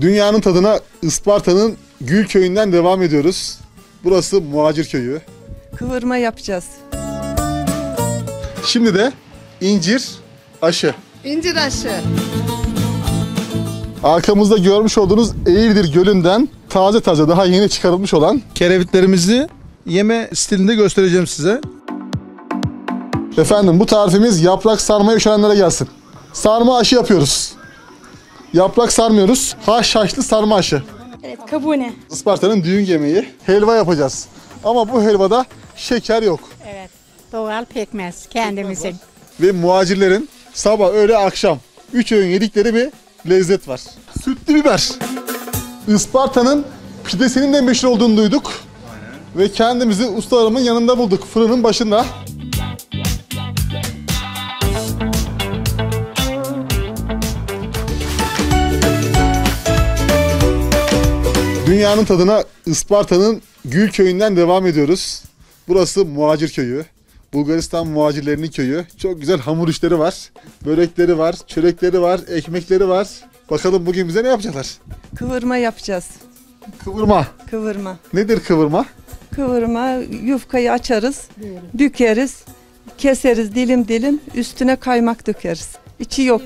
Dünyanın tadına Isparta'nın Gül Köyü'nden devam ediyoruz. Burası Muhacir Köyü. Kıvırma yapacağız. Şimdi de incir aşı. İncir aşı. Arkamızda görmüş olduğunuz Eğirdir Gölü'nden taze taze daha yeni çıkarılmış olan Kerevitlerimizi yeme stilinde göstereceğim size. efendim bu tarifimiz yaprak sarmaya üşenenlere gelsin. Sarma aşı yapıyoruz. Yaprak sarmıyoruz. Haşhaşlı sarma aşı. Evet, kabune. Isparta'nın düğün yemeği. Helva yapacağız. Ama bu helvada şeker yok. Evet, doğal pekmez kendimizin. Ve muhacirlerin sabah, öğle, akşam 3 öğün yedikleri bir lezzet var. Sütlü biber. Isparta'nın pidesinin de meşhur olduğunu duyduk. Ve kendimizi ustalarımın yanında bulduk. Fırının başında. Dünyanın tadına Isparta'nın Gül Köyü'nden devam ediyoruz. Burası Muhacir Köyü. Bulgaristan muhacirlerinin köyü. Çok güzel hamur işleri var. Börekleri var, çörekleri var, ekmekleri var. Bakalım bugün bize ne yapacaklar? Kıvırma yapacağız. Kıvırma. Kıvırma. Nedir kıvırma? Kıvırma yufkayı açarız, bükeriz, keseriz dilim dilim, üstüne kaymak dökeriz. İçi yok.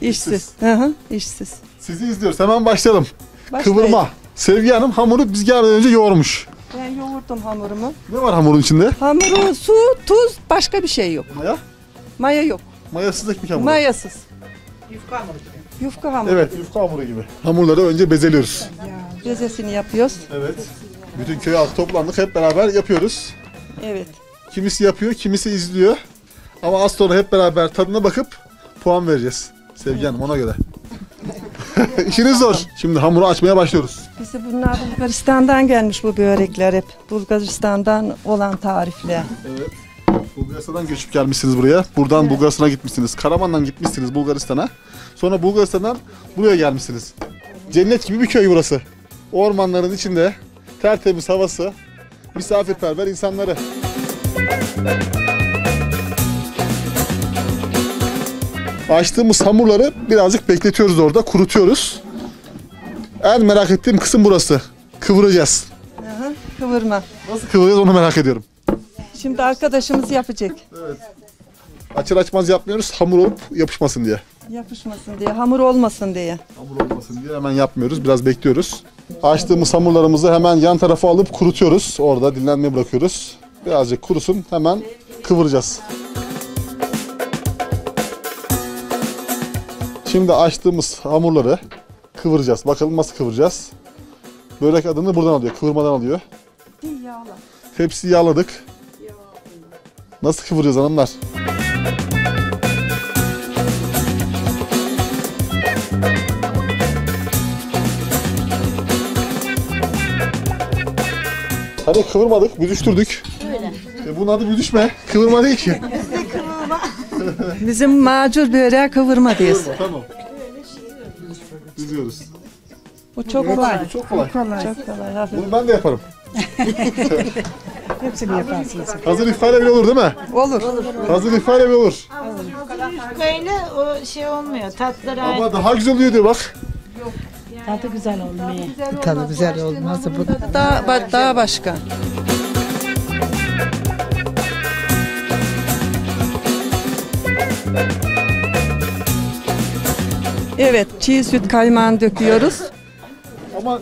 İşsiz. Hı hı, işsiz. Sizi izliyoruz. Hemen başlayalım. Başlayın. Kıvırma. Sevgi Hanım hamuru biz gelmeden önce yoğurmuş. Ben yoğurdum hamurumu. Ne var hamurun içinde? Hamuru, su, tuz, başka bir şey yok. Maya. Maya yok. Mayasız ekmek hamuru. Mayasız. Yufka hamuru gibi. Yufka hamuru. Evet, yufka hamuru gibi. Hamurları önce bezeliyoruz. Bezesini yapıyoruz. Evet. Bütün köy halkı toplandık hep beraber yapıyoruz. Evet. Kimisi yapıyor, kimisi izliyor. Ama az sonra hep beraber tadına bakıp puan vereceğiz. Sevgi Hanım ona göre. İşiniz zor. Şimdi hamuru açmaya başlıyoruz. Bizi bunlar Bulgaristan'dan gelmiş bu börekler hep. Bulgaristan'dan olan tarifler. Evet. Bulgaristan'dan göçüp gelmişsiniz buraya. Buradan Bulgaristan'a gitmişsiniz. Karaman'dan gitmişsiniz Bulgaristan'a. Sonra Bulgaristan'dan buraya gelmişsiniz. Cennet gibi bir köy burası. Ormanların içinde tertemiz havası, misafirperver insanları. Açtığımız hamurları birazcık bekletiyoruz orada, kurutuyoruz. En merak ettiğim kısım burası. Kıvıracağız. Aha, kıvırma. Nasıl kıvıracağız onu merak ediyorum. Şimdi arkadaşımız yapacak. Açır açmaz yapmıyoruz hamur olup yapışmasın diye. Yapışmasın diye, hamur olmasın diye. Hamur olmasın diye hemen yapmıyoruz. Biraz bekliyoruz. Açtığımız hamurlarımızı hemen yan tarafa alıp kurutuyoruz. Orada dinlenmeye bırakıyoruz. Birazcık kurusun hemen kıvıracağız. Şimdi açtığımız hamurları kıvıracağız. Bakalım nasıl kıvıracağız. Börek adını buradan alıyor. Kıvırmadan alıyor. Hepsi yağladık. Nasıl kıvıracağız hanımlar? Hani kıvırmadık, büdüştürdük. Öyle. E bunun adı büdüşme. Kıvırma değil ki. Bizim macur böreğe kıvırma. Kıvırma, tamam. Düzüyoruz. Bu çok kolay. Bu çok kolay. Çok kolay. Bunu ben de yaparım. Hepsini yaparsınız. Hazır ifade bile olur değil mi? Olur. Hazır ifade bile olur. Böyle o şey olmuyor. Aynı. Ama daha güzel oluyor diyor bak. Tadı güzel olmuyor. Tadı güzel olmaz bu. Daha, ba- daha başka. Evet, çiğ süt kaymağını döküyoruz. Ama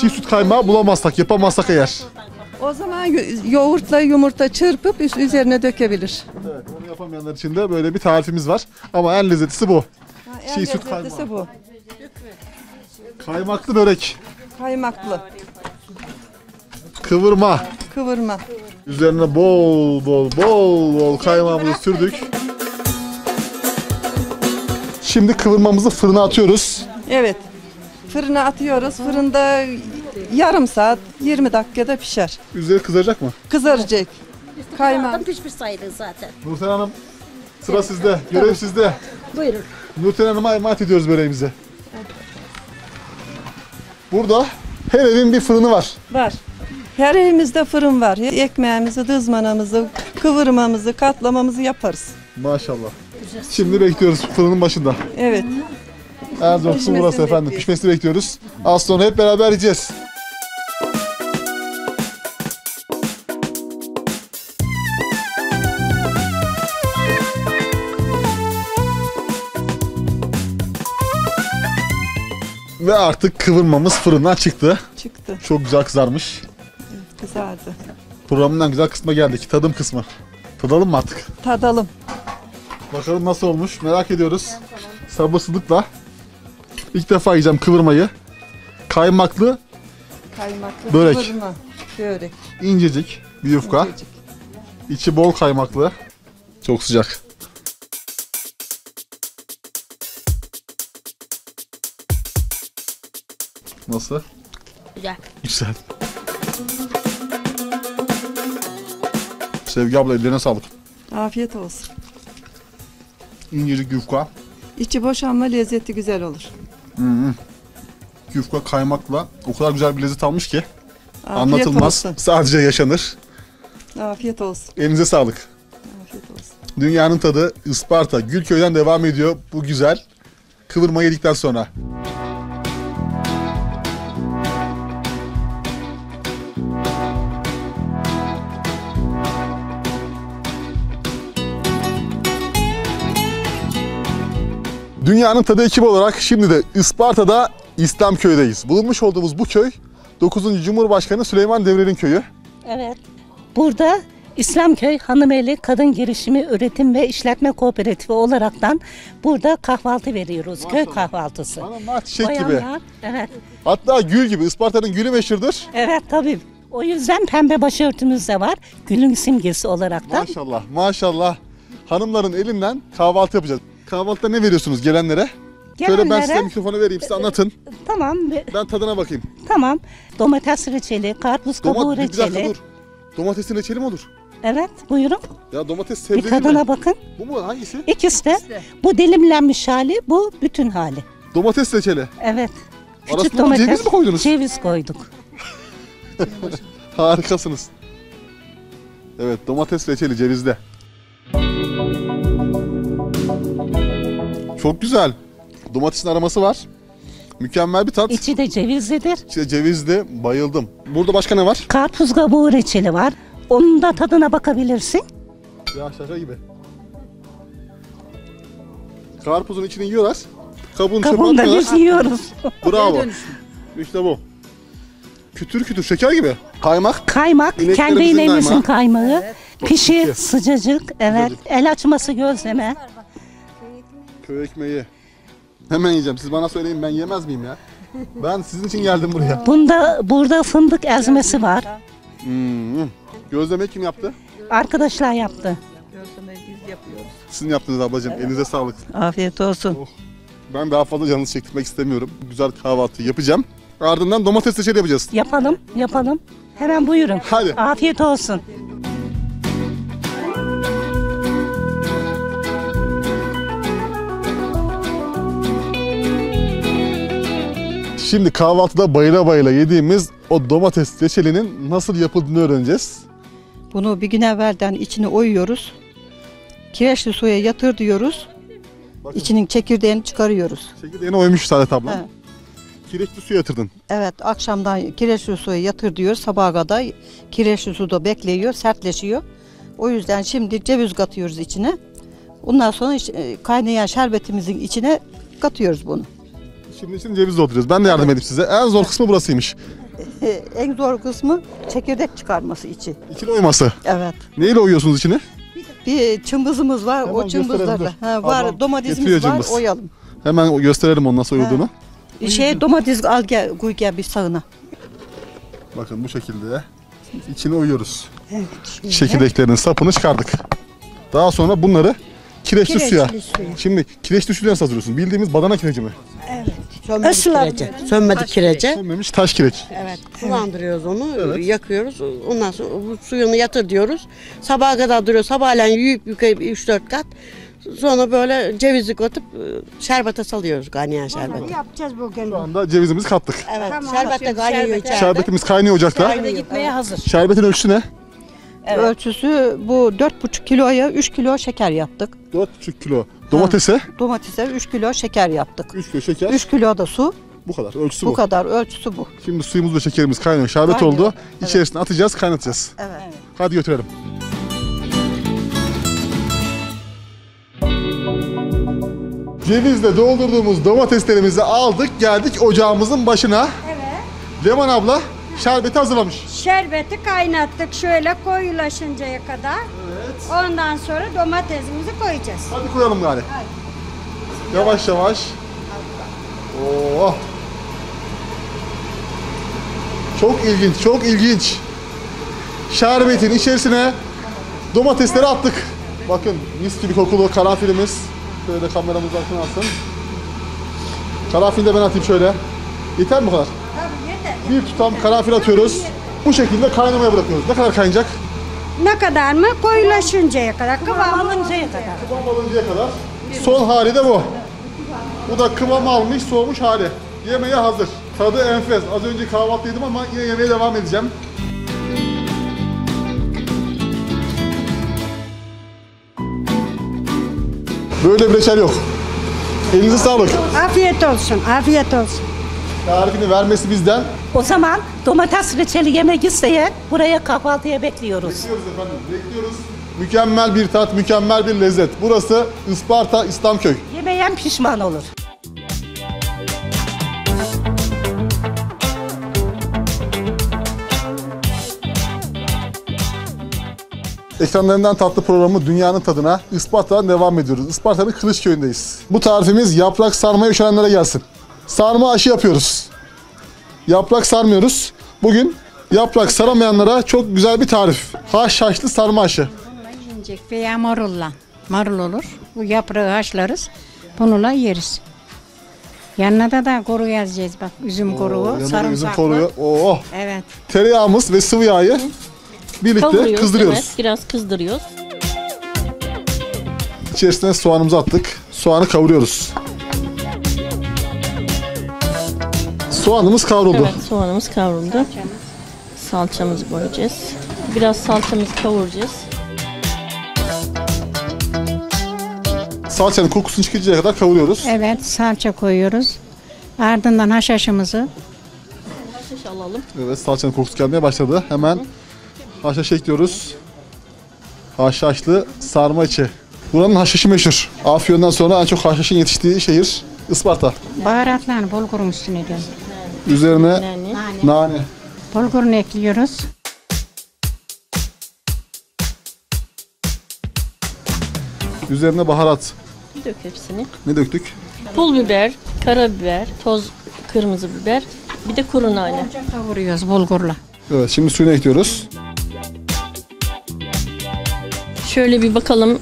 çiğ süt kaymağı bulamazsak, yapamazsak eğer. O zaman yo- yoğurtla yumurta çırpıp üst- üzerine dökebilir. Evet, onu yapamayanlar için de böyle bir tarifimiz var. Ama en lezzetlisi bu. En Çiğ süt lezzetlisi bu. Kaymaklı börek, Kaymaklı, kıvırma. kıvırma. Üzerine bol bol bol bol kaymağımızı sürdük. Şimdi kıvırmamızı fırına atıyoruz. Evet. Fırına atıyoruz. Fırında yarım saat 20 dakikada pişer. Üzeri kızaracak mı? Kızaracak. Kaymak. pişmiş sayılır zaten. Nurten Hanım sıra sizde, görev sizde. Buyurun. Nurten Hanım'a emanet ediyoruz böreğimizi. Burada her evin bir fırını var. Var. Her evimizde fırın var. Ekmeğimizi, dızmanamızı, kıvırmamızı, katlamamızı yaparız. Maşallah. Şimdi bekliyoruz fırının başında. Evet. Erzurum kısmı burası efendim. bekliyoruz. Pişmesini bekliyoruz. Az sonra hep beraber yiyeceğiz. Ve artık kıvırmamız fırından çıktı. Çıktı. Çok güzel kızarmış. Kızardı. Programın en güzel kısmına geldik. Tadım kısmı. Tadalım mı artık? Tadalım. Bakalım nasıl olmuş merak ediyoruz. Sabırsızlıkla. İlk defa yiyeceğim kıvırmayı. Kaymaklı, Kaymaklı Börek. kıvırma. Börek. incecik bir yufka. incecik. İçi bol kaymaklı. Çok sıcak. Nasıl? Güzel. Güzel. Sevgi abla ellerine sağlık. Afiyet olsun. İncecik yufka. İçi boş ama lezzeti güzel olur. Yufka kaymakla o kadar güzel bir lezzet almış ki Afiyet anlatılmaz. olsun. Sadece yaşanır. Afiyet olsun. Elinize sağlık. Afiyet olsun. Dünyanın tadı Isparta Gülköy'den devam ediyor. Bu güzel. Kıvırma yedikten sonra. Dünyanın tadı ekibi olarak şimdi de Isparta'da İslamköy'deyiz. Bulunmuş olduğumuz bu köy 9. Cumhurbaşkanı Süleyman Demirel'in köyü. Evet. Burada İslamköy Hanımeli Kadın Girişimi Üretim ve İşletme Kooperatifi olaraktan burada kahvaltı veriyoruz. Köy kahvaltısı. Hanımlar çiçek gibi. Evet. Hatta gül gibi. Isparta'nın gülü meşhurdur. Evet tabii. O yüzden pembe başörtümüz de var. Gülün simgesi olaraktan. Maşallah, maşallah. Hanımların elinden kahvaltı yapacağız. Kahvaltıda ne veriyorsunuz gelenlere? Şöyle ben Gelenlere- size mikrofonu vereyim, size anlatın. Tamam, Ben tadına bakayım. tamam. Domates reçeli, karpuz kabuğu Domat, bir dakika reçeli. dur. Domatesin reçeli mi olur? Evet, buyurun. Ya domates Bir sebze değil tadına mi? bakın. Bu mu? Hangisi? İkisi de. Bu dilimlenmiş hali, bu bütün hali. Domates reçeli. Evet. Arasına da ceviz mi koydunuz? Ceviz koyduk. Harikasınız. Evet, domates reçeli cevizde. Çok güzel. Domatesin aroması var. Mükemmel bir tat. İçi de cevizlidir. İçinde cevizli. Bayıldım. Burada başka ne var? Karpuz kabuğu reçeli var. Onun da tadına bakabilirsin. Ya şaka gibi. Karpuzun içini yiyorlar. Kabuğunu çöpe Kabuğunu da biz yiyoruz. Bravo. İşte bu. Kütür kütür şeker gibi. Kaymak. Kaymak, kendi ineğimizin kaymağı. kaymağı. Pişi, iyi. sıcacık, evet. Sıcacık. El açması gözleme. Köy ekmeği. Hemen yiyeceğim. Siz bana söyleyin ben yemez miyim ya? Ben sizin için geldim buraya. Bunda burada fındık ezmesi var. Hmm. Gözleme kim yaptı? Arkadaşlar yaptı. biz yapıyoruz. Sizin yaptınız ablacığım. Elinize sağlık. Afiyet olsun. Ben daha fazla canınızı çektirmek istemiyorum. Güzel kahvaltı yapacağım. Ardından domates reçeli yapacağız. Yapalım, yapalım. Hemen buyurun. Hadi. Afiyet olsun. Şimdi kahvaltıda bayıla bayıla yediğimiz o domates reçelinin nasıl yapıldığını öğreneceğiz. Bunu bir gün evvelden içine oyuyoruz. Kireçli suya yatır diyoruz. Bakın İçinin çekirdeğini çıkarıyoruz. çekirdeğini oymuş Saadet ablam. He. Kireçli su yatırdın. Evet akşamdan kireçli suya yatır diyoruz. Sabaha kadar kireçli suda bekliyor, sertleşiyor. O yüzden şimdi ceviz katıyoruz içine. Ondan sonra e, kaynayan şerbetimizin içine katıyoruz bunu. Şimdi için ceviz dolduruyoruz. Ben de yardım edeyim size. En zor kısmı burasıymış. En zor kısmı çekirdek çıkarması içi. İçine oyması. Evet. Neyle oyuyorsunuz içini? Bir çımbızımız var. Hemen o çımbızlarla. Ha, var Ablam domatesimiz var. cımbız. Oyalım. Hemen gösterelim onun nasıl oyulduğunu. Şey domates al gel koy gel bir sağına. Bakın bu şekilde içine oyuyoruz. Çekirdeklerinin sapını çıkardık. Daha sonra bunları kireçli, suya. Şimdi kireçli suyu nasıl hazırlıyorsun? Bildiğimiz badana kireci mi? Sönmedik kirece. Sönmedik kirece. Sönmemiş taş kireç. Evet. Kullandırıyoruz onu. Evet. Yakıyoruz. Ondan sonra bu suyunu yatır diyoruz. Sabaha kadar duruyor. Sabahleyin yiyip yıkayıp 3-4 kat. Sonra böyle cevizi katıp e, şerbete salıyoruz kaynayan şerbeti. Yapacağız bugün. Şu anda cevizimizi kattık. Evet. Şerbet de kaynıyor içeride. Şerbetimiz kaynıyor ocakta. Kaynıyor. Gitmeye hazır. Şerbetin ölçüsü ne? Ölçüsü bu 4,5 kiloya 3 kilo şeker yaptık. 4,5 kilo. Domatese Domatese 3 kilo şeker yaptık. 3 kilo şeker. 3 kilo da su. Bu kadar. Ölçüsü Bu, bu. kadar ölçüsü bu. Şimdi suyumuz ve şekerimiz kaynıyor. Şerbet Kaynıyor, oldu. evet. İçerisine atacağız, kaynatacağız. Evet. Hadi götürelim. Cevizle doldurduğumuz domateslerimizi aldık, geldik ocağımızın başına. Evet. Leman abla şerbeti hazırlamış. Şerbeti kaynattık şöyle koyulaşıncaya kadar. Ondan sonra domatesimizi koyacağız. Hadi koyalım gari. Yavaş yavaş. Oo. Çok ilginç, çok ilginç. Şerbetin içerisine domatesleri attık. Bakın mis gibi kokulu karanfilimiz. Şöyle kameramız arkasına alsın. Karanfili de ben atayım şöyle. Yeter mi bu kadar? Bir tutam karanfil atıyoruz. Bu şekilde kaynamaya bırakıyoruz. Ne kadar kaynayacak? Ne kadar mı? Koyulaşıncaya kadar. Kıvam Kıvam alıncaya kadar. Kıvam alıncaya kadar. Son hali de bu. Bu da kıvam almış, soğumuş hali. Yemeğe hazır. Tadı enfes. Az önce kahvaltı yedim ama yine yemeğe devam edeceğim. Böyle bir reçel yok. Elinize sağlık. Afiyet olsun. Afiyet olsun. Tarifini vermesi bizden. O zaman domates reçeli yemek isteyen buraya kahvaltıya bekliyoruz. Bekliyoruz efendim, bekliyoruz. Mükemmel bir tat, mükemmel bir lezzet. Burası Isparta İslamköy. Yemeyen pişman olur. Ekranlarından tatlı programı Dünyanın Tadına Isparta'dan devam ediyoruz. Isparta'nın Kılıçköy'ündeyiz. Bu tarifimiz yaprak sarmaya üşenenlere gelsin. Sarma aşı yapıyoruz. Yaprak sarmıyoruz. Bugün yaprak saramayanlara çok güzel bir tarif. Haşhaşlı sarma aşı. İncek veya marulla. Marul olur. Bu yaprağı haşlarız. Bununla yeriz. Yanına da da koru yazacağız bak. Üzüm koruğu, Yanında üzüm sarımsaklı. koruyor. Oo. Evet. Tereyağımız ve sıvı yağı birlikte Kavuruyoruz, kızdırıyoruz. Evet, biraz kızdırıyoruz. İçerisine soğanımızı attık. Soğanı kavuruyoruz. Soğanımız kavruldu. Evet, soğanımız kavruldu. Salçamızı koyacağız. Biraz salçamızı kavuracağız. Salçanın kokusunu çıkıncaya kadar kavuruyoruz. Evet, salça koyuyoruz. Ardından haşhaşımızı Haşhaş alalım. Evet salçanın kokusu gelmeye başladı. Hemen haşhaş ekliyoruz. Haşhaşlı sarma içi. Buranın haşhaşı meşhur. Afyon'dan sonra en çok haşhaşın yetiştiği şehir Isparta. baharatlarını bulgurun üstüne diyoruz. Üzerine Yani nane. Bulgurunu ekliyoruz. Üzerine baharat. dök hepsini. Ne döktük? Pul biber, karabiber, toz kırmızı biber, bir de kuru nane. Kavuruyoruz bulgurla. Evet şimdi suyunu ekliyoruz. Şöyle bir bakalım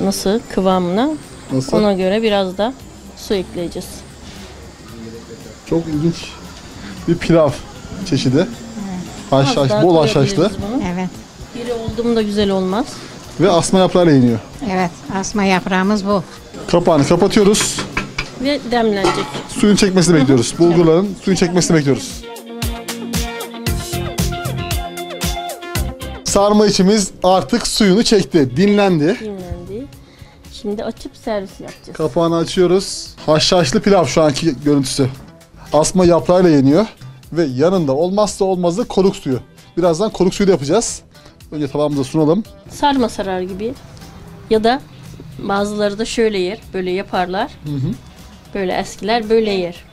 nasıl kıvamına. Nasıl? Ona göre biraz da su ekleyeceğiz. Çok ilginç bir pilav çeşidi. Az Haşhaş, bol haşhaşlı. Evet. Biri oldu mu da güzel olmaz. ve asma yaprağıyla yeniyor. Evet, asma yaprağımız bu. Kapağını kapatıyoruz. Ve demlenecek. Suyun çekmesini bekliyoruz. Bulgurların suyun çekmesini bekliyoruz. Sarma içimiz artık suyunu çekti, dinlendi. Dinlendi. Şimdi açıp servis yapacağız. Kapağını açıyoruz. Haşhaşlı pilav şu anki görüntüsü. Asma yaprağıyla yeniyor. Ve yanında olmazsa olmazı koruk suyu. Birazdan koruk suyu da yapacağız. Önce tabağımıza sunalım. Sarma sarar gibi. Ya da bazıları da şöyle yer. Böyle yaparlar. Böyle eskiler böyle yer.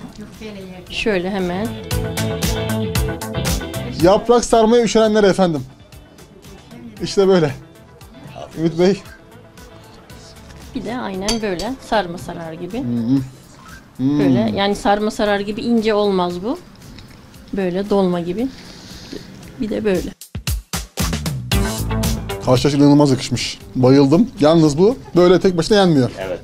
Şöyle hemen. Yaprak sarmaya üşenenlere efendim. İşte böyle. Ümit Bey. Bir de aynen böyle sarma sarar gibi. Böyle yani sarma sarar gibi ince olmaz bu. Böyle dolma gibi. Bir de böyle. Haşhaş inanılmaz yakışmış. Bayıldım. Yalnız bu böyle tek başına yenmiyor. Evet.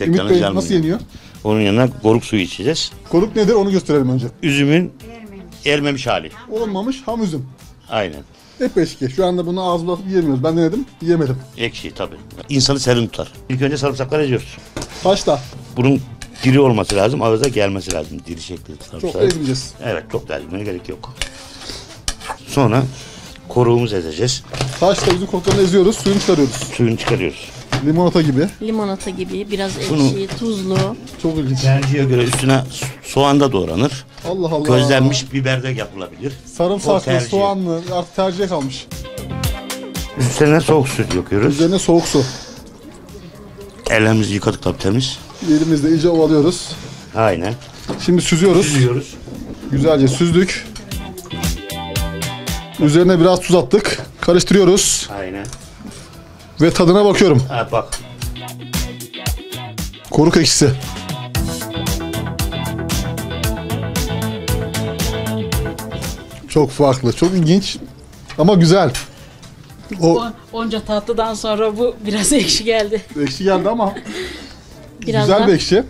Ümit Tekrar Bey nasıl yeniyor? Onun yanına koruk suyu içeceğiz. Koruk nedir onu gösterelim önce. Üzümün ermemiş hali. Olmamış ham üzüm. Aynen. Hep eşki. Şu anda bunu ağzımda atıp yiyemiyoruz. Ben denedim, yiyemedim. Ekşi tabii. İnsanı serin tutar. İlk önce sarımsaklar eziyoruz. Başla. Bunun diri olması lazım, ağza gelmesi lazım. Diri şekli Çok ezmeyeceğiz. Evet, çok da ezmeye gerek yok. Sonra koruğumuzu ezeceğiz. Taşla üzüm koklarını eziyoruz, suyunu çıkarıyoruz. Suyunu çıkarıyoruz. Limonata gibi. Limonata gibi biraz Bunu- ekşi, tuzlu. Çok ilginç. Tercihe göre üstüne so- soğan da doğranır. Allah Allah. Közlenmiş biber de yapılabilir. O Sarımsaklı, tercih. soğanlı artık tercihe kalmış. Üstüne soğuk süt döküyoruz. Üzerine soğuk su. Ellerimizi yıkadık tabii temiz. Elimizle iyice ovalıyoruz. Aynen. Şimdi süzüyoruz. Süzüyoruz. Güzelce süzdük. Üzerine biraz tuz attık. Karıştırıyoruz. Aynen. Ve tadına bakıyorum. Ha bak. Koruk ekşisi. Çok farklı, çok ilginç ama güzel. O Onca tatlıdan sonra bu biraz ekşi geldi. ekşi geldi ama Biraz güzel da bir ekşi.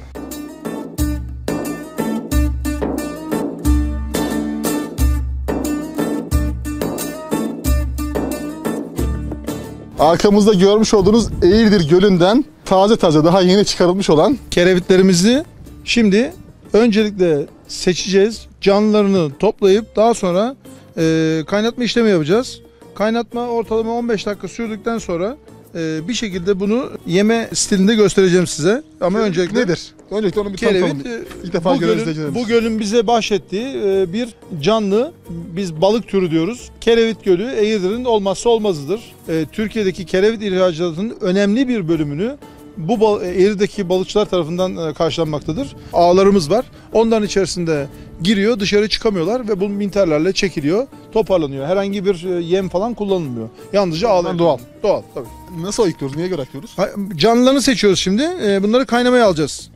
Arkamızda görmüş olduğunuz Eğirdir Gölü'nden taze taze daha yeni çıkarılmış olan Kerevitlerimizi şimdi öncelikle seçeceğiz. Canlılarını toplayıp daha sonra e, kaynatma işlemi yapacağız. Kaynatma ortalama 15 dakika sürdükten sonra e, bir şekilde bunu yeme stilinde göstereceğim size. Ama öncelikle nedir? Öncelikle onu bir tanıtalım. Kerevit e, İlk defa bu, gören gölün, bu gölün bize bahşettiği e, bir canlı, biz balık türü diyoruz. Kerevit Gölü Eğirdir'in olmazsa olmazıdır. E, Türkiye'deki kerevit ihracatının önemli bir bölümünü bu bal- e, Eğirdir'deki balıkçılar tarafından karşılanmaktadır. Ağlarımız var. Onların içerisinde giriyor, dışarı çıkamıyorlar ve bu minterlerle çekiliyor, toparlanıyor. Herhangi bir e, yem falan kullanılmıyor. Yalnızca ağlar. doğal. Doğal tabii. Nasıl ayıklıyoruz? Niye göre ayıklıyoruz? Canlılarını seçiyoruz şimdi. Ee, Bunları kaynamaya alacağız.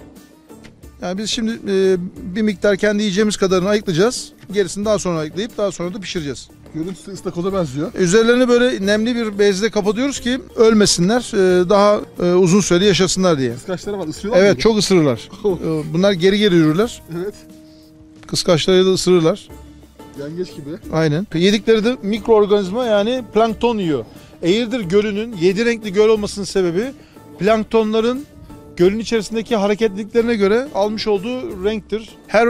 Yani biz şimdi e, bir miktar kendi yiyeceğimiz kadarını ayıklayacağız. Gerisini daha sonra ayıklayıp daha sonra da pişireceğiz. Görüntüsü ıstakoza benziyor. Üzerlerini böyle nemli bir bezle kapatıyoruz ki ölmesinler, e, daha e, uzun süreli yaşasınlar diye. Kıskaçları var, ısırıyorlar Evet, mı? çok ısırırlar. E, Bunlar geri geri yürürler. Evet. Kıskaçları da ısırırlar. Yengeç gibi. Aynen. Yedikleri de mikroorganizma yani plankton yiyor. Eğirdir Gölü'nün yedi renkli göl olmasının sebebi planktonların gölün içerisindeki hareketliliklerine göre almış olduğu renktir. Her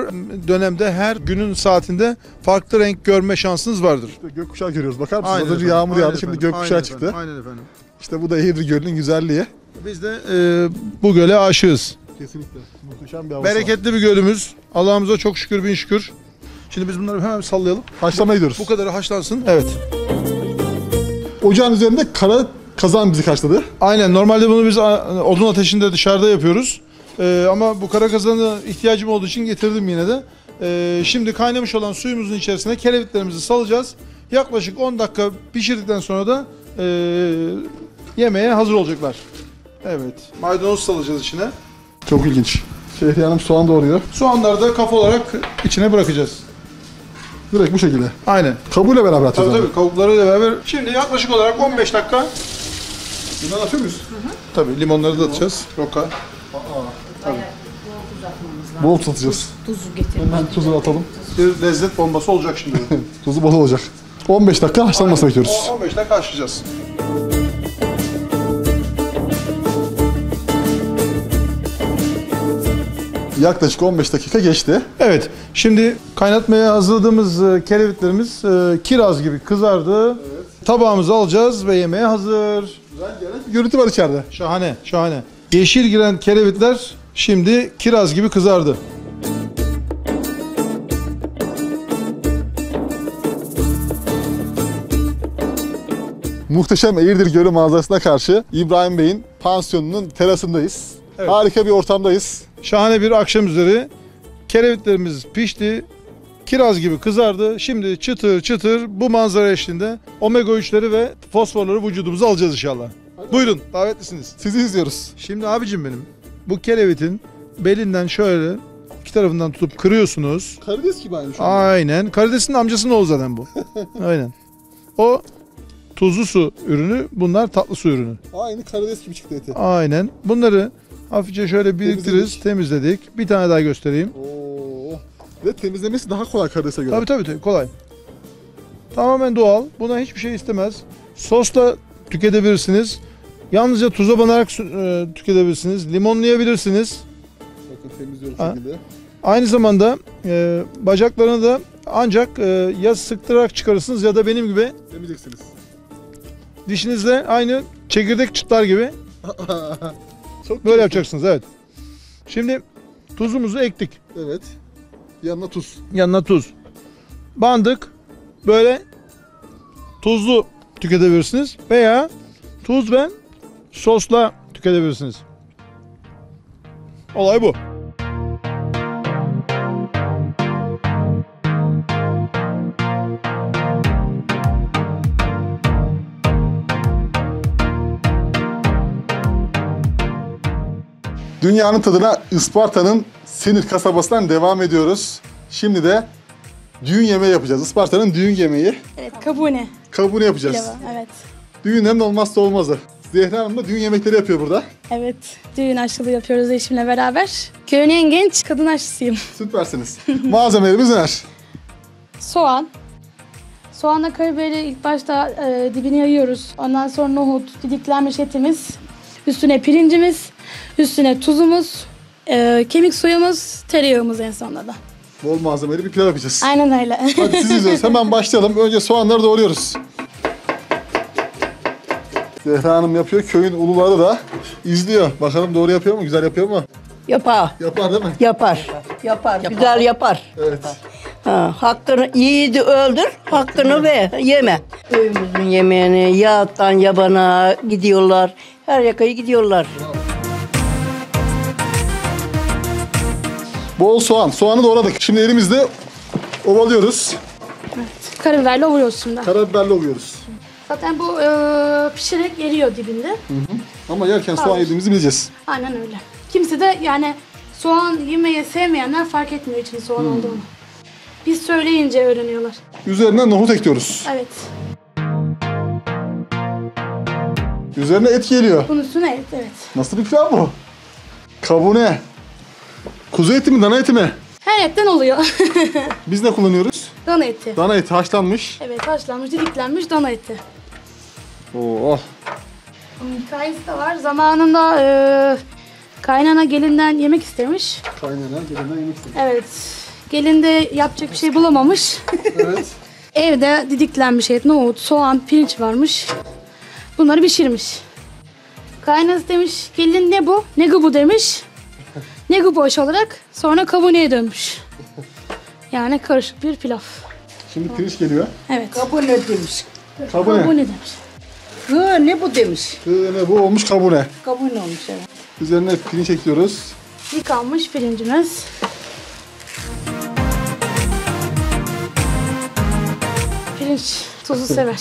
dönemde, her günün saatinde farklı renk görme şansınız vardır. İşte gökkuşağı görüyoruz. Bakar mısınız? Aynen Az önce efendim, yağmur yağdı, şimdi gökkuşağı aynen çıktı. efendim, Aynen efendim. İşte bu da Eğirdir Gölü'nün güzelliği. Biz de e, bu göle aşığız. Kesinlikle. Muhteşem bir havası var. Bereketli bir gölümüz. Allah'ımıza çok şükür bin şükür. Şimdi biz bunları hemen sallayalım. Haşlamaya gidiyoruz. Bu kadarı haşlansın. Evet. Ocağın üzerinde kara kazan bizi karşıladı. Aynen normalde bunu biz a, odun ateşinde dışarıda yapıyoruz. Ee, ama bu kara kazanı ihtiyacım olduğu için getirdim yine de. Ee, şimdi kaynamış olan suyumuzun içerisine kerevitlerimizi salacağız. Yaklaşık 10 dakika pişirdikten sonra da e, yemeğe hazır olacaklar. Evet. Maydanoz salacağız içine. Çok ilginç. Şehriye Hanım soğan doğruyor. Soğanları da kafa olarak içine bırakacağız. Direkt bu şekilde. Aynen. Kabuğuyla beraber Tabii atacağız. tabii kabuklarıyla beraber. Şimdi yaklaşık olarak 15 dakika. Bundan atıyor muyuz? Tabii limonları da atacağız. Roka. Bol tutacağız. Tuzu getir. Hemen tuzu atalım. Bir lezzet bombası olacak şimdi. Tuzu bol olacak. 15 dakika haşlanmasını bekliyoruz. O- 15 dakika haşlayacağız. Yaklaşık 15 dakika geçti. Evet. Şimdi kaynatmaya hazırladığımız e, kerevitlerimiz e, kiraz gibi kızardı. Tabağımıza alacağız ve yemeğe hazır. Bir görüntü var içeride. Şahane, şahane. Yeşil giren kerevitler şimdi kiraz gibi kızardı. Muhteşem Eğirdir Gölü manzarasına karşı İbrahim Bey'in pansiyonunun terasındayız. Evet. Harika bir ortamdayız. Şahane bir akşam üzeri. Kerevitlerimiz pişti. Kiraz gibi kızardı. Şimdi çıtır çıtır bu manzara eşliğinde omega 3'leri ve fosforları vücudumuza alacağız inşallah. Buyurun davetlisiniz. Sizi izliyoruz. Şimdi abicim benim bu kerevitin belinden şöyle iki tarafından tutup kırıyorsunuz. Karides gibi aynı şu. Aynen. Karidesin amcasının oğlu zaten bu. Aynen. O tuzlu su ürünü, bunlar tatlı su ürünü. Aynı karides gibi çıktı eti. Aynen. Bunları hafifçe şöyle biriktiririz, temizledik. Bir tane daha göstereyim. Oo. Ve temizlemesi daha kolay karidese göre. Tabii tabii tabii kolay. Tamamen doğal. Buna hiçbir şey istemez. Sosla tüketebilirsiniz. Yalnızca tuza banarak e, tüketebilirsiniz. Limonlayabilirsiniz. Bakın temizliyorum Ha. şekilde. Aynı zamanda e, bacaklarını da ancak e, ya sıktırarak çıkarırsınız ya da benim gibi Temizleyeceksiniz. dişinizle aynı çekirdek çıtlar gibi Çok Böyle yapacaksınız evet. Şimdi tuzumuzu ektik. Evet. Yanına tuz. Yanına tuz. Bandık. Böyle tuzlu tüketebilirsiniz veya tuz ve sosla tüketebilirsiniz. Olay bu. Dünyanın tadına Isparta'nın Senir kasabasından devam ediyoruz. Şimdi de düğün yemeği yapacağız. Isparta'nın düğün yemeği. Evet, kabune. Kabuğunu yapacağız. Pilavı, evet. Düğünlerin olmazsa olmazı. Zehra Hanım da düğün yemekleri yapıyor burada. Evet, düğün aşçılığı yapıyoruz eşimle beraber. Köyün en genç kadın aşçısıyım. Süpersiniz. Malzemelerimiz neler? Soğan. Soğanla karabiberi ilk başta e, dibini yayıyoruz. Ondan sonra nohut, didiklenmiş etimiz. Üstüne pirincimiz, üstüne tuzumuz, e, kemik suyumuz, tereyağımız en sonunda da. Bol malzemeli bir pilav yapacağız. Aynen öyle. Hadi siz izliyoruz. Hemen başlayalım. Önce soğanları doğruyoruz. Zehra Hanım yapıyor. Köyün uluları da izliyor. Bakalım doğru yapıyor mu? Güzel yapıyor mu? Yapar. Yapar değil mi? Yapar. Yapar. Güzel yapar. Evet. Ha, hakkını yiğidi öldür, hakkını ver, yeme. Köyümüzün yemeğini yağıttan yabana gidiyorlar. Her yakayı gidiyorlar. Bol soğan. Soğanı doğradık. Şimdi elimizde ovalıyoruz. Karabiberle ovuyoruz şimdi. Karabiberle ovuyoruz. Zaten bu e, pişerek eriyor dibinde. Hı hı. Ama yerken soğan yediğimizi bileceğiz. Aynen öyle. Kimse de yani soğan yemeyi sevmeyenler fark etmiyor için soğan Hmm. olduğunu. Biz söyleyince öğreniyorlar. Üzerine nohut ekliyoruz. Evet. Üzerine et geliyor. Bunun üstüne evet, evet. Nasıl bir pilav bu? Kabuğu ne? Kuzu eti mi, dana eti mi? Her etten oluyor. Biz ne kullanıyoruz? dana eti. Dana eti haşlanmış. Evet haşlanmış, didiklenmiş dana eti. Oo. Hikayesi de var. Zamanında e, kaynana gelinden yemek istemiş. Kaynana gelinden yemek istedim. Evet. Gelin de yapacak bir şey bulamamış. Evet. Evde didiklenmiş et, nohut, soğan, pirinç varmış. Bunları pişirmiş. Kaynası demiş, gelin ne bu? Ne bu demiş. Ne bu boş olarak sonra kabuneye dönmüş. Yani karışık bir pilav. Şimdi pirinç geliyor. Evet. Kabune demiş. Kabune. Kabune demiş. Hı, ne bu demiş. Ne bu olmuş kabune. Kabune olmuş evet. Üzerine pirinç ekliyoruz. Yıkanmış pirincimiz. Pirinç tuzu sever.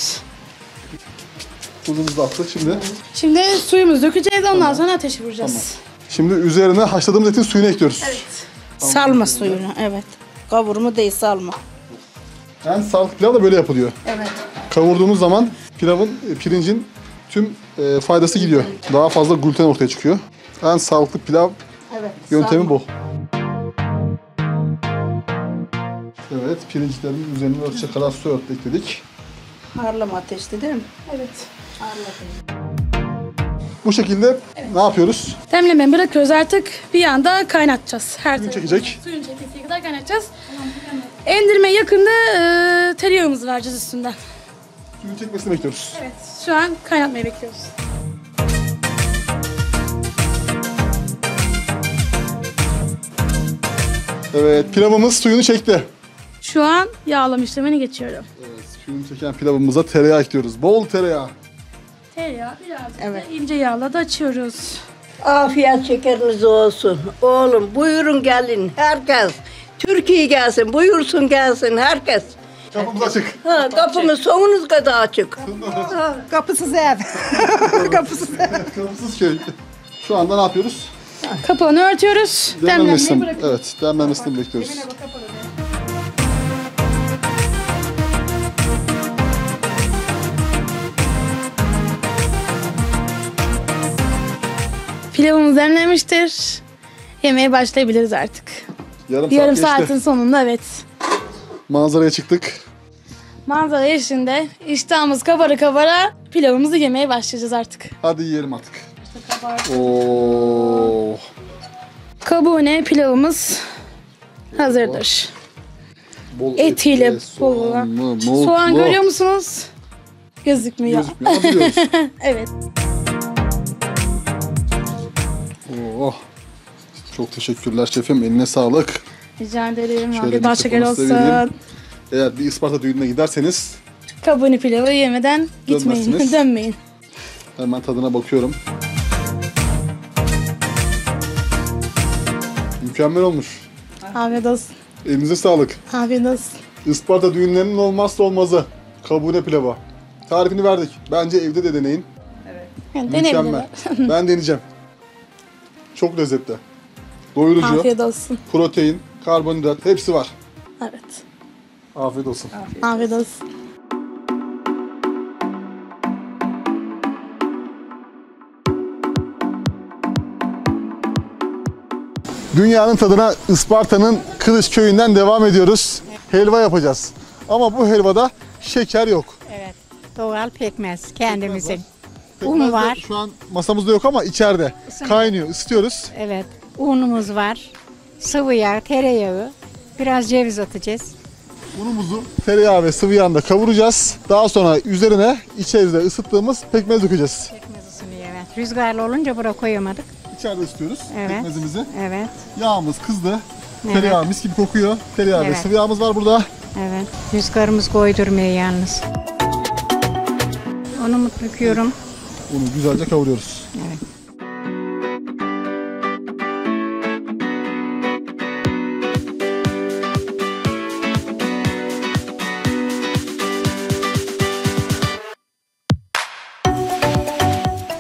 Tuzumuzu da attık şimdi. Şimdi suyumuzu dökeceğiz ondan sonra ateşi vuracağız. Şimdi üzerine haşladığımız etin suyunu ekliyoruz. Evet. Salma suyunu evet. Kavurma değil salma. En sağlıklı pilav da böyle yapılıyor. Evet. Kavurduğumuz zaman pilavın, e, pirincin tüm e, faydası gidiyor. Daha fazla gluten ortaya çıkıyor. En sağlıklı pilav Evet. yöntemi bu. Evet, pirinçlerin üzerine ölçecek kadar su ekledik. Harlama ateşte değil mi? Evet. Bu şekilde ne yapıyoruz? Demlemeye bırakıyoruz artık. Bir anda kaynatacağız. Her Suyunu tarafı. çekecek. Suyun çekildiği kadar kaynatacağız. Endirme yakında e, tereyağımızı vereceğiz üstünden. Suyun çekmesini bekliyoruz. Evet. Şu an kaynatmayı bekliyoruz. Evet, pilavımız suyunu çekti. Şu an yağlama işlemini geçiyorum. Evet, suyunu çeken pilavımıza tereyağı ekliyoruz. Bol tereyağı. Tereyağı birazcık da ince yağla da açıyoruz. Afiyet şekeriniz olsun. Oğlum buyurun gelin herkes. Türkiye gelsin, buyursun gelsin herkes. Kapımız açık. Ha, kapımız sonunuz kadar açık. Kapısız ev. Kapısız ev. Kapısız köy. Şu anda ne yapıyoruz? Kapağını örtüyoruz. Demlenmesini, bırakıyoruz. evet, demlenmesini bekliyoruz. Pilavımız demlenmiştir. Yemeğe başlayabiliriz artık. Yarım, Yarım saat geçti. saatin sonunda evet. Manzaraya çıktık. Manzara eşliğinde iştahımız kabara kabara pilavımızı yemeye başlayacağız artık. Hadi yiyelim artık. Oo. Kabune pilavımız hazırdır. Bol Etiyle bol olan. Soğan görüyor musunuz? Gözükmüyor. Gözükmüyor biliyoruz. evet. Çok teşekkürler şefim. Eline sağlık. Rica ederim. Şöyle bir şeker olsun. Eğer bir Isparta düğününe giderseniz Kabuğunu pilavı yemeden gitmeyin. Dönmeyin. hemen tadına bakıyorum. Mükemmel olmuş. Afiyet olsun. Elinize sağlık. Afiyet olsun. Isparta düğünlerinin olmazsa olmazı. Kabune pilavı. Tarifini verdik. Bence evde de deneyin. Yani Mükemmel. ben deneyeceğim. Çok lezzetli. Doyurucu. Afiyet olsun. Protein, karbonhidrat hepsi var. Evet. Afiyet olsun. Afiyet olsun. Dünyanın tadına Isparta'nın Kılıç köyünden devam ediyoruz. Helva yapacağız. Ama bu helvada şeker yok. Evet. Doğal pekmez kendimizin. Pekmez Un var. Şu an masamızda yok ama içeride. Isınıyor. Kaynıyor, ısıtıyoruz. Evet. Unumuz var. Sıvı yağ, tereyağı. Biraz ceviz atacağız. Unumuzu tereyağı ve sıvı yağında kavuracağız. Daha sonra üzerine içeride ısıttığımız pekmez dökeceğiz. Pekmez ısınıyor evet. Rüzgarlı olunca bura koyamadık. İçeride ısıtıyoruz Evet. pekmezimizi. Evet. Yağımız kızdı. Evet. Tereyağı mis gibi kokuyor. Tereyağı ve Evet. sıvı yağımız var burada. Evet. Rüzgarımız koydurmuyor yalnız. Onu mutlu döküyorum. Bunu güzelce kavuruyoruz. Evet.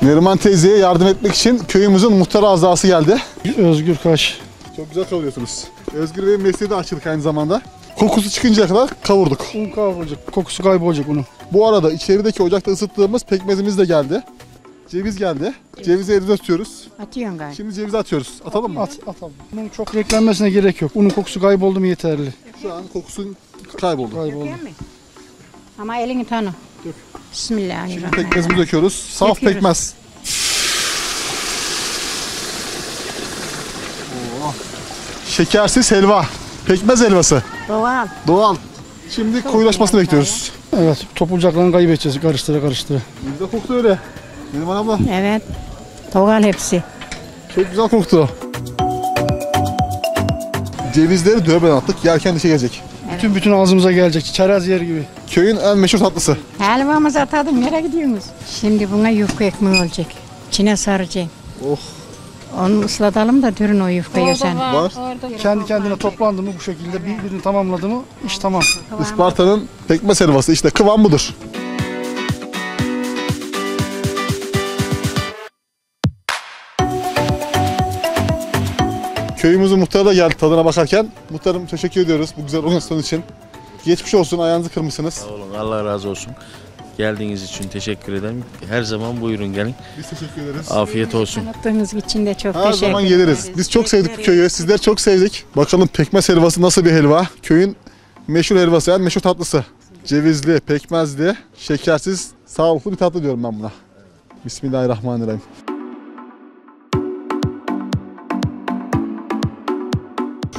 Neriman teyzeye yardım etmek için köyümüzün muhtar azası geldi. Özgür Kaş. Çok güzel kavuruyorsunuz. Özgür Bey'in mesleği de açılık aynı zamanda. Kokusu çıkıncaya kadar kavurduk. Un kavrulacak. Kokusu kaybolacak unun. Bu arada içerideki ocakta ısıttığımız pekmezimiz de geldi. Ceviz geldi. Cevizi elimize tutuyoruz. Atıyorsun galiba. Şimdi cevizi atıyoruz. Atalım mı? At, atalım. Bunun çok beklenmesine gerek yok. Unun kokusu kayboldu mu yeterli. Şu an kokusu kayboldu. Kayboldu. Döküyor mu? Ama elini tanı. Dök. Bismillahirrahmanirrahim. Pekmezimizi döküyoruz. Saf Döküyoruz. pekmez. Oo. Şekersiz helva. Pekmez helvası. Doğal. Doğal. Şimdi koyulaşmasını bekliyoruz. Evet, topulcaklarını kaybedeceğiz karıştıra karıştıra. Güzel koktu öyle. Benim abla. Evet. Doğal hepsi. Çok güzel koktu. Cevizleri dövben attık. Yerken dişe gelecek. Bütün bütün ağzımıza gelecek. Çerez yer gibi. Köyün en meşhur tatlısı. Helvamızı atadım. Nereye gidiyorsunuz? Şimdi buna yufka ekmeği olacak. İçine saracağım. Oh. Onu ıslatalım da dürün o yufkayı sen. Var. Kendi kendine toplandı mı bu şekilde birbirini tamamladı mı iş tamam. Isparta'nın pekmez helvası. İşte kıvam budur. Köyümüzün muhtarı da geldi tadına bakarken. Muhtarım teşekkür ediyoruz bu güzel organizasyon için. Geçmiş olsun ayağınızı kırmışsınız. Sağ olun Allah razı olsun. Geldiğiniz için teşekkür ederim. Her zaman buyurun gelin. Biz teşekkür ederiz. Afiyet olsun. Tanıttığınız için de çok Her teşekkür zaman geliriz. Biz çok sevdik bu köyü. Sizler çok sevdik. Bakalım pekmez helvası nasıl bir helva? Köyün meşhur helvası yani meşhur tatlısı. Cevizli, pekmezli, şekersiz, sağlıklı bir tatlı diyorum ben buna. Bismillahirrahmanirrahim.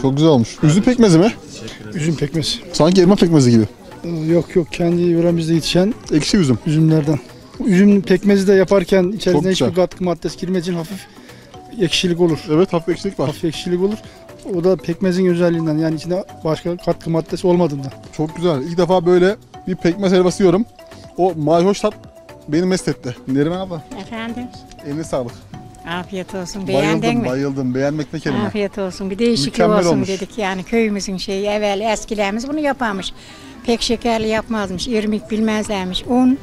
Çok güzel olmuş. Üzüm pekmezi mi? Üzüm pekmezi. Sanki elma pekmezi gibi. Ee, Yok yok kendi yöremizde yetişen Ekşi üzüm. üzümlerden. Üzüm pekmezi de yaparken Çok içerisine hiçbir katkı maddesi girmediği için hafif ekşilik olur. Evet hafif ekşilik var. Hafif ekşilik olur. O da pekmezin özelliğinden yani içinde başka katkı maddesi olmadığından. Çok güzel. İlk defa böyle bir pekmez helvası yiyorum. O mayhoş tat beni mest etti. Neriman abla Efendim. eline sağlık. Afiyet olsun. Beğendin Bayıldım mi? bayıldım. Beğenmek ne kelime. Afiyet olsun. Bir değişiklik Mükemmel olsun olmuş. dedik yani köyümüzün şeyi evvel eskilerimiz bunu yaparmış. Pek şekerli yapmazmış. irmik bilmezlermiş. Un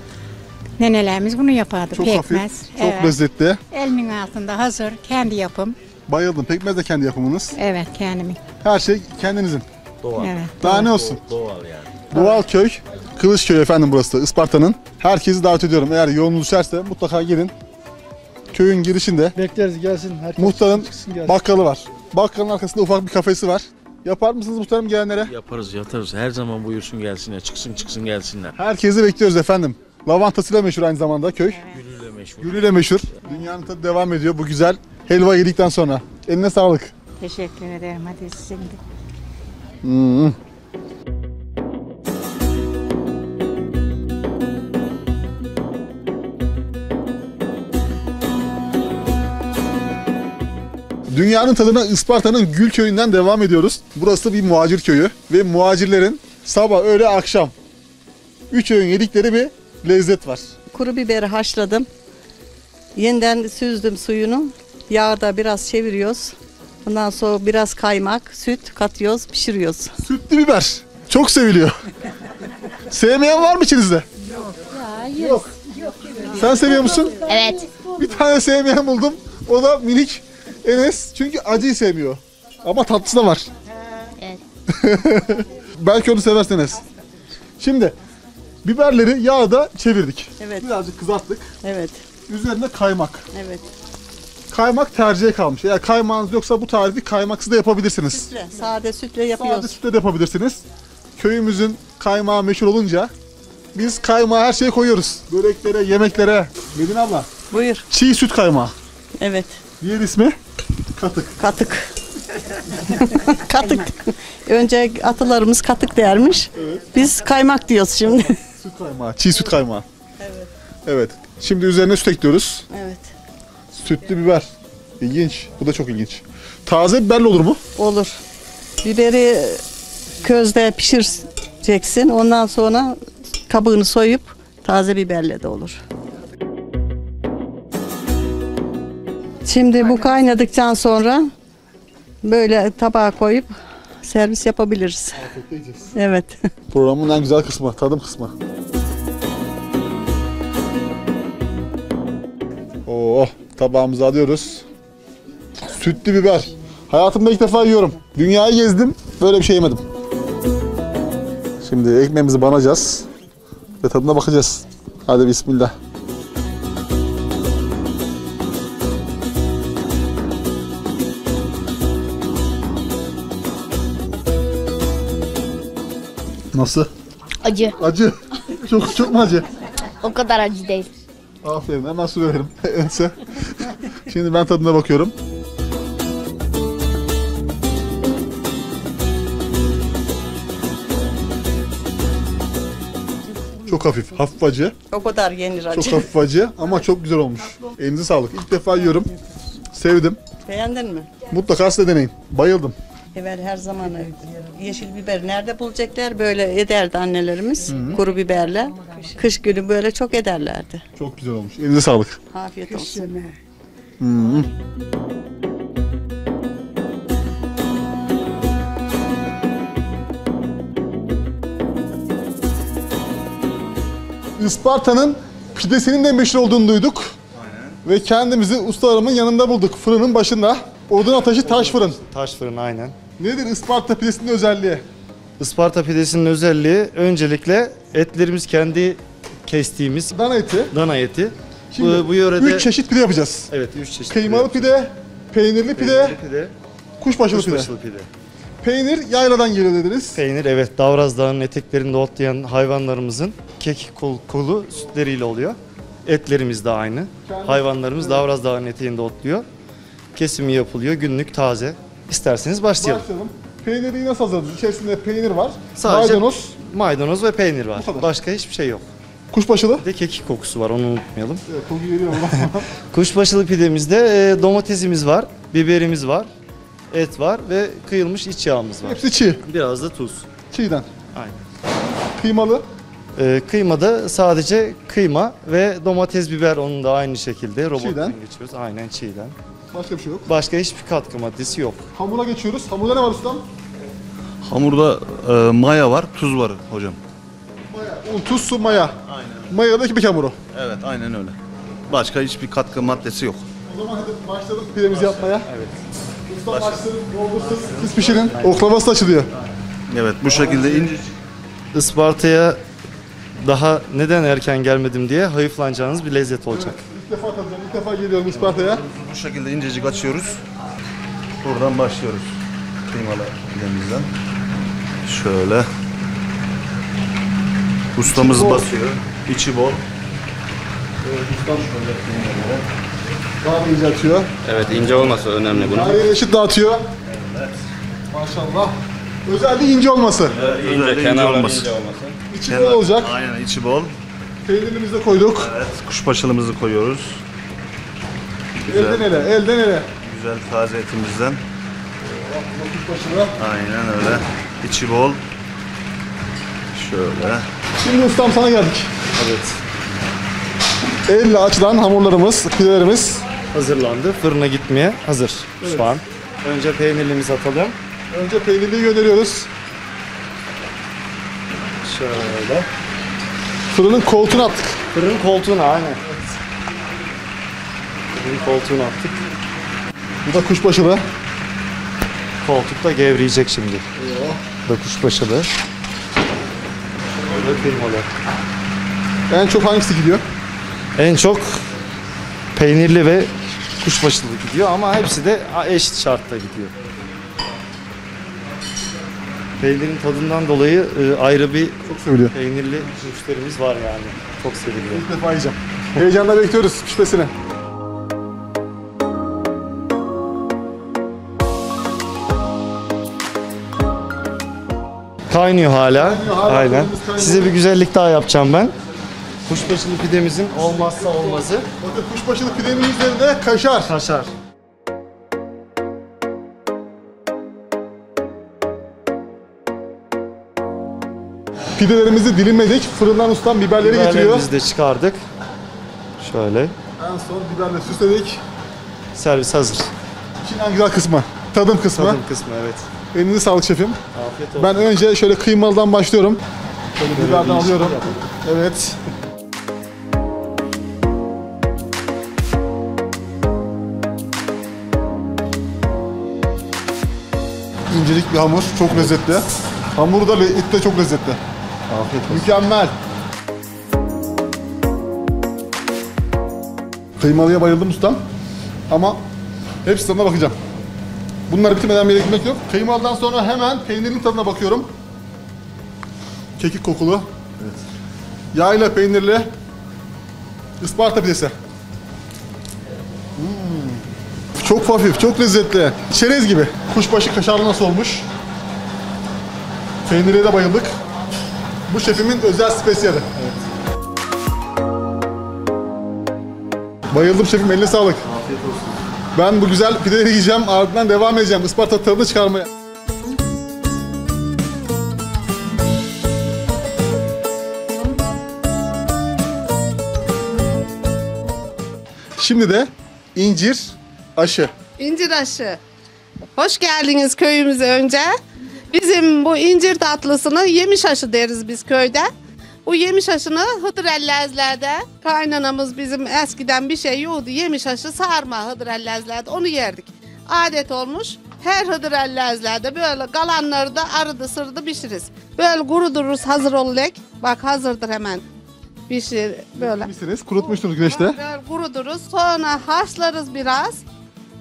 nenelerimiz bunu yapardı. Çok Pekmez. hafif, çok lezzetli. Elimin altında hazır. Kendi yapım. Bayıldım. Pekmez de kendi yapımınız. Evet kendimin. Her şey kendinizin. Doğal. Evet. Daha ne olsun? Doğal yani. Doğal köy. Kılıçköy efendim burası. Isparta'nın. Herkesi davet ediyorum. Eğer yolunuz düşerse mutlaka gelin. Köyün girişinde Bekleriz gelsin. Herkes muhtarın çıksın gelsin. bakkalı var. Bakkalın arkasında ufak bir kafesi var. Yapar mısınız muhtarım gelenlere? Yaparız yatarız. Her zaman buyursun gelsinler. Çıksın çıksın gelsinler. Herkesi bekliyoruz efendim. Lavantasıyla meşhur aynı zamanda köy. Gülüyle meşhur. Gülüyle meşhur. Dünyanın tadı devam ediyor bu güzel helva yedikten sonra. Eline sağlık. Teşekkür ederim. Hadi şimdi. Hmm. Dünyanın tadına Isparta'nın Gül köyünden devam ediyoruz. Burası bir muhacir köyü ve muhacirlerin sabah, öğle, akşam 3 öğün yedikleri bir lezzet var. Kuru biberi haşladım. Yeniden süzdüm suyunu. Yağda biraz çeviriyoruz. Ondan sonra biraz kaymak, süt katıyoruz, pişiriyoruz. Sütlü biber. Çok seviliyor. Sevmeyen var mı içinizde? Yok. Sen seviyor musun? Evet. Bir tane sevmeyen buldum. O da minik Enes. Çünkü acıyı sevmiyor. Ama tatlısı da var. Evet. Belki onu seversin Enes. Şimdi biberleri yağda çevirdik. Evet. Birazcık kızarttık. Evet. Üzerine kaymak. Evet. Kaymak tercihe kalmış. Eğer kaymağınız yoksa bu tarifi kaymaksız da yapabilirsiniz. Sütle, sade sütle yapıyoruz. Sade sütle de yapabilirsiniz. Köyümüzün kaymağı meşhur olunca biz kaymağı her şeye koyuyoruz. Böreklere, yemeklere. Medine abla. Buyur. Çiğ süt kaymağı. Evet. Diğer ismi katık. Katık. katık. Önce atalarımız katık dermiş. Biz kaymak diyoruz şimdi. Süt kaymağı, çiğ süt kaymağı. Evet. Evet. Şimdi üzerine süt ekliyoruz. Evet. Sütlü biber. İlginç. Bu da çok ilginç. Taze biberli olur mu? Olur. Biberi közde pişireceksin. Ondan sonra kabuğunu soyup taze biberle de olur. Şimdi bu kaynadıktan sonra böyle tabağa koyup servis yapabiliriz. Evet. Programın en güzel kısmı, tadım kısmı. Oo, tabağımızı alıyoruz. Sütlü biber. Hayatımda ilk defa yiyorum. Dünyayı gezdim, böyle bir şey yemedim. Şimdi ekmeğimizi banacağız ve tadına bakacağız. Hadi bismillah. Nasıl? Acı. Acı. Çok çok mu acı? O kadar acı değil. Aferin hemen su veririm. Ense. Şimdi ben tadına bakıyorum. Çok hafif. Hafif acı. O kadar yenir acı. Çok hafif acı ama çok güzel olmuş. Elinize sağlık. İlk defa yiyorum. Sevdim. Beğendin mi? Mutlaka siz de deneyin. Bayıldım. Evvel her zaman yeşil biber nerede bulacaklar? Böyle ederdi annelerimiz kuru biberle. Kış günü böyle çok ederlerdi. Çok güzel olmuş. Elinize sağlık. Afiyet olsun. Hmm. Isparta'nın pidesinin de meşhur olduğunu duyduk. Ve kendimizi ustalarımın yanında bulduk. Fırının başında. Odun ateşi taş fırın. Taş fırın aynen. Nedir Isparta pidesinin özelliği? Isparta pidesinin özelliği öncelikle etlerimiz kendi kestiğimiz dana eti. Dana eti. Şimdi bu, bu yörede üç çeşit pide yapacağız. Evet, üç çeşit. Kıymalı pide, peynirli pide, Peynirli pide, kuşbaşılı, kuşbaşılı pide. pide. Peynir yayladan geliyor dediniz. Peynir evet Davraz Dağı'nın eteklerinde otlayan hayvanlarımızın kekik kol, kolu sütleriyle oluyor. Etlerimiz de aynı. Hayvanlarımız Davraz Dağı'nın eteğinde otluyor. Kesimi yapılıyor günlük taze. İsterseniz başlayalım. Başlayalım. Peyniri nasıl hazırladınız? İçerisinde peynir var, Sadece maydanoz, maydanoz ve peynir var. Bu kadar. Başka hiçbir şey yok. kuşbaşılı. Bir de kekik kokusu var onu unutmayalım. Evet, koku geliyor ama. Kuşbaşılı pidemizde e, domatesimiz var, biberimiz var, et var ve kıyılmış iç yağımız var. Hepsi çiğ. Biraz da tuz. Çiğden. Aynen. Kıymalı. E, kıymada sadece kıyma ve domates biber onun da aynı şekilde robottan Çiğden. geçiyoruz. Aynen çiğden. Başka bir şey yok. Başka hiçbir katkı maddesi yok. Hamura geçiyoruz. Hamurda ne var ustam? Hamurda e, maya var, tuz var hocam. Un, tuz, su, maya. Aynen. Maya da ekmek hamuru. Evet, aynen öyle. Başka hiçbir katkı maddesi yok. O zaman hadi başlayalım pidemizi yapmaya. Evet. Ustam başlasın, doldursun, siz pişirin. Oklavası da açılıyor. Evet, bu şekilde ince Isparta'ya daha neden erken gelmedim diye hayıflanacağınız bir lezzet olacak. İlk defa tadacağım, ilk defa geliyorum Isparta'ya. bu şekilde incecik açıyoruz. Buradan başlıyoruz. Kıymalı pidemizden. Şöyle. Ustamız İçi basıyor. İçi bol. Evet, ustam şöyle kıymaları. Daha da ince atıyor. Evet ince olması önemli bunun. Her yere eşit dağıtıyor. Maşallah. Özelliği ince olması. İnce, Özellikle kenarları olması. ince olması. İçi bol olacak. Aynen içi bol. Peynirimizi de koyduk. Evet, kuşbaşılımızı koyuyoruz. Elden ele, elden ele. Güzel taze etimizden. Aynen öyle. İçi bol. Şöyle. Şimdi ustam sana geldik. Evet. Elle açılan hamurlarımız, pidelerimiz. Hazırlandı. Fırına gitmeye hazır Evet. şu an. Önce peynirimizi atalım. Önce peynirliği gönderiyoruz. Şöyle. Fırının koltuğunu attık. Fırının koltuğuna aynen. Fırının koltuğuna attık. Bu da kuşbaşılı. Koltuk da gevreyecek şimdi. Bu da kuşbaşılı. Böyle kıymalı. En çok hangisi gidiyor? En çok peynirli ve kuşbaşılı gidiyor ama hepsi de eşit şartta gidiyor. Peynirin tadından dolayı e, ayrı bir seviliyor. peynirli müşterimiz var yani. Çok seviliyor. İlk defa yiyeceğim. Heyecanla bekliyoruz pişmesini. Kaynıyor hala. Kaynıyor hala, Aynen. kaynıyor. Size bir güzellik daha yapacağım ben. Kuşbaşılı pidemizin olmazsa olmazı Bakın kuşbaşılı pidenin üzerinde kaşar. kaşar. Pidelerimizi dilimledik. Fırından ustam biberleri getiriyor. Biberlerimizi de çıkardık. Şöyle. En son biberle süsledik. Servis hazır. Şimdi en güzel kısmı. Tadım kısmı. Tadım kısmı evet. Elinize sağlık şefim. Afiyet olsun. Ben önce şöyle kıymalıdan başlıyorum. Şöyle Böyle biberden alıyorum. Evet. İncelik bir hamur. Çok lezzetli. Hamuru da et de çok lezzetli. Afiyet olsun. Mükemmel. Kıymalıya bayıldım ustam. Ama hepsi tadına bakacağım. Bunları bitirmeden bir yere gitmek yok. Kıymalıdan sonra hemen peynirin tadına bakıyorum. Kekik kokulu. Evet. Yağıyla peynirli Isparta pidesi. Hmm. Çok hafif, çok lezzetli. Çerez gibi. Kuşbaşı kaşarlı nasıl olmuş? Peynire de bayıldık. Bu şefimin özel spesiyali. Bayıldım şefim, eline sağlık. Afiyet olsun. Ben bu güzel pideleri yiyeceğim, ardından devam edeceğim. Isparta tadını çıkarmaya. Şimdi de incir aşı. İncir aşı. Hoş geldiniz köyümüze önce. Bizim bu incir tatlısını yemiş aşı deriz biz köyde. Bu yemiş aşını Hıdrellezler'de kaynanamız bizim eskiden bir şey yoktu. Yemiş aşı sarma Hıdrellezler'de onu yerdik. Adet olmuş. Her Hıdrellezler'de böyle kalanları da arıdı sırdı pişiririz. Böyle kurudururuz hazır olacak. Bak hazırdır hemen. Pişir böyle. Misiniz? Kurutmuştunuz güneşte. Böyle kuruduruz. Sonra haşlarız biraz.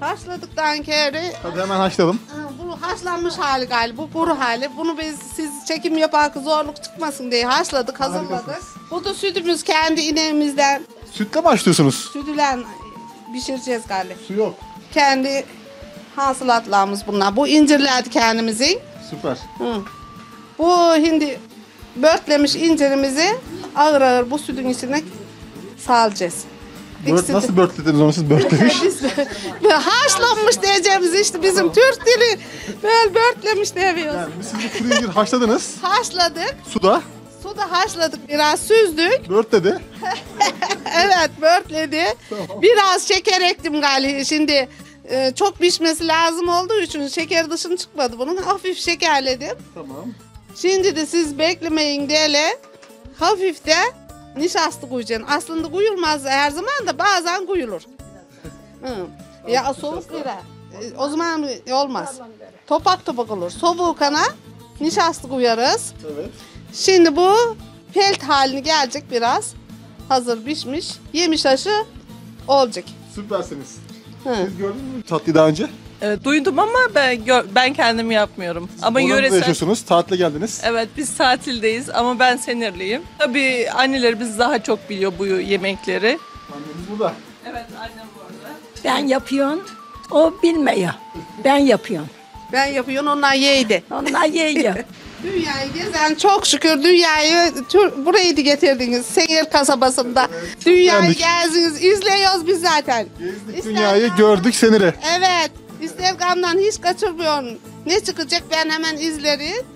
Haşladıktan kere Hadi hemen haşlayalım. Ha, Bu haşlanmış hali galiba, bu kuru hali. Bunu biz siz çekim yaparken zorluk çıkmasın diye haşladık, hazırladık. Bu da sütümüz kendi ineğimizden. Sütle mi haşlıyorsunuz? Sütüyle pişireceğiz galiba. Su yok. Kendi hasılatlarımız bunlar. Bu incirlerdi kendimizin. Süper. Hı. Bu hindi börtlemiş incirimizi ağır ağır bu sütün içine salacağız. De- nasıl börtlediniz onu siz börtlemiş? Biz böyle haşlanmış diyeceğimiz işte bizim Türk dili böyle börtlemiş diyoruz. Siz bu kuru incir haşladınız. Haşladık. Suda. Suda haşladık biraz süzdük. Börtledi. evet börtledi. Biraz şeker ektim galiba. Şimdi e, çok pişmesi lazım olduğu için şeker dışın çıkmadı bunun. Hafif şekerledim. Tamam. Şimdi de siz beklemeyin diye hafif de nişasta koyacaksın. Aslında koyulmaz her zaman da bazen koyulur. Hı. Ya soğuk bira. E, O zaman olmaz. Topak topak olur. Soğuk kana nişasta koyarız. Evet. Şimdi bu pelt haline gelecek biraz. Hazır pişmiş. Yemiş aşı olacak. Süpersiniz. Hı. Siz gördünüz mü tatlıyı daha önce? Evet, duydum ama ben gör- ben kendim yapmıyorum. Ama Orada yöresel. yaşıyorsunuz. Tatile geldiniz. Evet biz tatildeyiz ama ben Senirliyim. Tabii annelerimiz daha çok biliyor bu yemekleri. Annemiz burada. Evet annem burada. Ben yapıyorum, o bilmiyor. Ben yapıyorum. Ben yapıyorum, onlar yeydi. Onlar yiyor. Dünyayı gezen çok şükür dünyayı tür, burayı da getirdiniz Sengel kasabasında. Dünyayı Geldik. gezdiniz. izliyoruz biz zaten. Dünyayı gördük senire. Evet. Instagram'dan hiç kaçırmıyorum. Ne çıkacak ben hemen izlerim.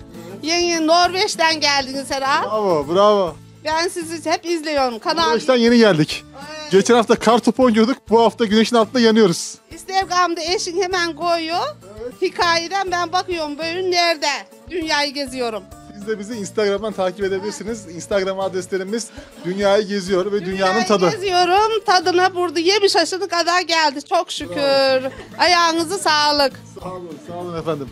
Yeni Norveç'ten geldiniz herhalde. Bravo bravo. Ben sizi hep izliyorum. Kanal Norveç'ten yeni geldik. Geçen hafta kar topu oynuyorduk. Bu hafta güneşin altında yanıyoruz. Instagram'da eşin hemen koyuyor. Hikayeden ben bakıyorum böyle nerede? Dünyayı geziyorum. Siz de bizi Instagram'dan takip edebilirsiniz. Instagram adreslerimiz Dünyayı Geziyor ve Dünyanın Tadı. Geziyorum. Tadına burada yemiş aşını kadar geldi. Çok şükür. Ayağınızı sağlık. Sağ olun, sağ olun efendim.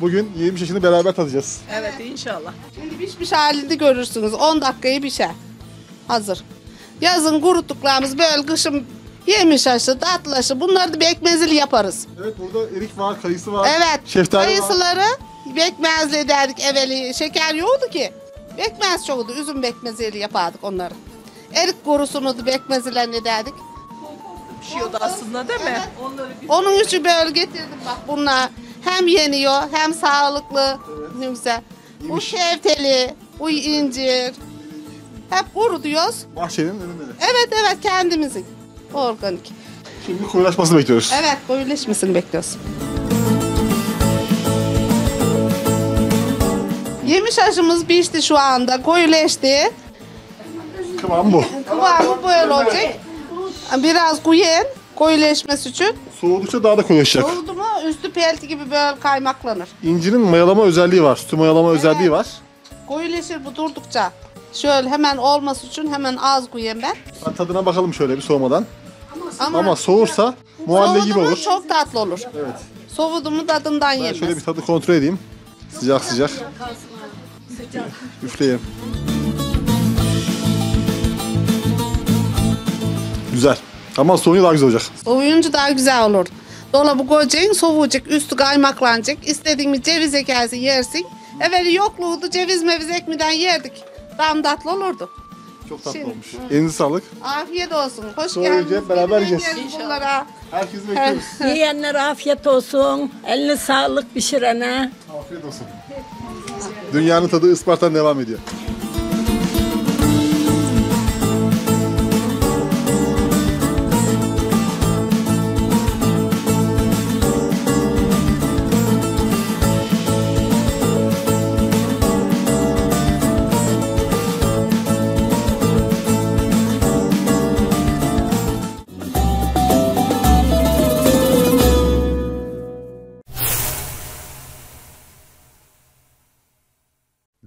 Bugün 20 yaşını beraber tadacağız. Evet inşallah. Şimdi pişmiş halinde görürsünüz. 10 dakikayı pişer. Hazır. Yazın kuruttuklarımız böyle kışın yemiş aşı, tatlı aşı bunları da bekmezili yaparız. Evet burada erik var, kayısı var. Evet. Şeftali var. Kayısıları bekmezli ederdik evveli. Şeker yoktu ki. Bekmez çoktu. Üzüm bekmezeli yapardık onları. Erik kurusunu da bekmezilen ederdik. Pişiyordu aslında değil mi? Onun için böyle getirdim bak bunlar. Hem yeniyor hem sağlıklı. Ne güzel. Bu şeftali, bu incir. Hep kuru diyoruz. Bahçenin ürünleri. Evet evet kendimizin. Organik. Şimdi koyulaşmasını bekliyoruz. Evet koyuleşmesini bekliyoruz. Yemiş aşımız pişti şu anda. Koyuleşti. Kıvam bu. Kıvamı böyle olacak. Biraz koyun koyuleşmesi için. Soğudukça daha da koyulaşacak. Oldu mu üstü pelti gibi böyle kaymaklanır. İncirin mayalama özelliği var. Sütü mayalama özelliği var. Koyuleşir bu durdukça. Şöyle hemen olması için hemen az koyayım ben. Ben tadına bakalım şöyle bir soğumadan. Ama, Ama soğursa muhalle gibi soğudu olur. çok tatlı olur. Evet. Soğudu mu tadından Ben yenmez. şöyle bir tadı kontrol edeyim. Sıcak sıcak. Üfleyelim. Güzel. Ama soğuyunca daha güzel olacak. Soğuyunca daha güzel olur. Dolabı koyacaksın, soğuyacak, üstü kaymaklanacak. İstediğin bir ceviz ekersin, yersin. Evveli yokluğuydu, ceviz meviz ekmeden yerdik. Tam tatlı olurdu. Çok tatlı Şimdi, olmuş. Elinize sağlık. Afiyet olsun. Hoş Soğuyunca geldiniz. beraber yiyeceğiz. Bunlara. Herkesi bekliyoruz. Yiyenlere afiyet olsun. Eline sağlık pişirene. Afiyet olsun. Dünyanın tadı Isparta'dan devam ediyor.